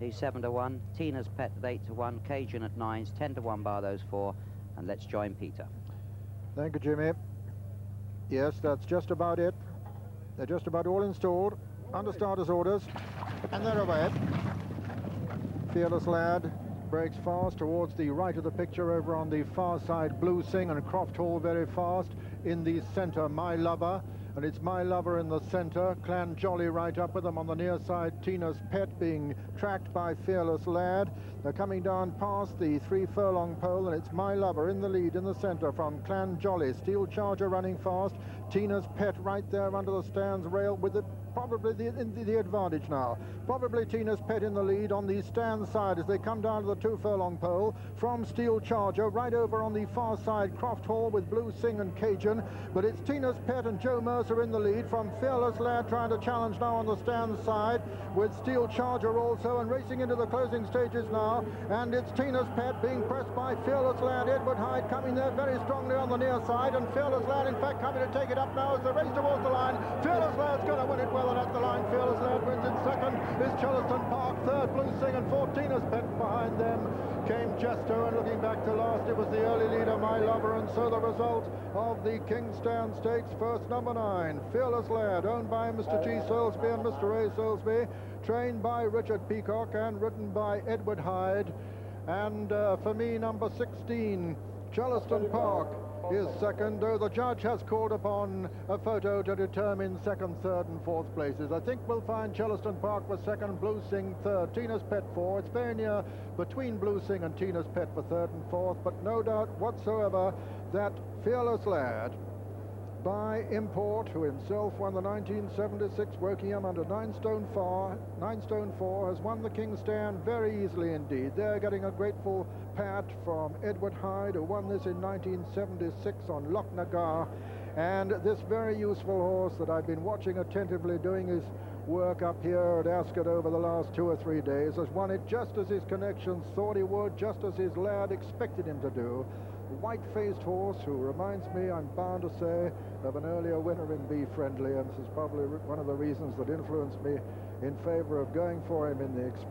He's 7 to 1. Tina's Pet at 8 to 1. Cajun at 9's 10 to 1 bar those four. And let's join Peter. Thank you, Jimmy. Yes, that's just about it. They're just about all installed. Under starter's orders. And they're away. Fearless Lad breaks fast towards the right of the picture over on the far side. Blue Singh and Croft Hall very fast. In the centre, My Lover and it's My Lover in the centre, Clan Jolly right up with them on the near side, Tina's Pet being tracked by Fearless Lad. They're coming down past the three furlong pole, and it's My Lover in the lead in the centre from Clan Jolly. Steel Charger running fast, Tina's Pet right there under the stands rail with probably the, the, the, advantage now. Probably Tina's Pet in the lead on the stand side as they come down to the two furlong pole from Steel Charger right over on the far side Croft Hall with Blue Singh and Cajun but it's Tina's Pet and Joe Mercer in the lead from Fearless Lad trying to challenge now on the stand side with Steel Charger also and racing into the closing stages now. And it's Tina's Pet being pressed by Fearless Lad Edward Hide coming there very strongly on the near side and Fearless Lad in fact coming to take it up now as they race towards the line Fearless Lad's going to win it well and at the line, Fearless Lad wins in second. Is Chellaston Park third, Blue Singh and 14 Pet behind them. Came Jesto and looking back to last, it was the early leader, My Lover, and so the result of the King's Stand Stakes, first number nine, Fearless Lad, owned by Mr. G. Soulsby and Mr. A. Soulsby, trained by Richard Peacock and written by Edward Hide. And uh, for me, number 16, Chellaston Park is second, though the judge has called upon a photo to determine second, third and fourth places. I think we'll find Chellaston Park for second, Blue Singh third, Tina's Pet four. It's very near between Blue Singh and Tina's Pet for third and fourth, but no doubt whatsoever that Fearless Lad by import, who himself won the 1976 Wokingham under nine stone four, nine stone four, has won the King's Stand very easily indeed. They're getting a grateful pat from Edward Hide, who won this in 1976 on Loch Lochnagar. And this very useful horse that I've been watching attentively doing his work up here at Ascot over the last two or three days has won it just as his connections thought he would, just as his lad expected him to do white-faced horse who reminds me, I'm bound to say, of an earlier winner in Be Friendly, and this is probably one of the reasons that influenced me in favor of going for him in the Express.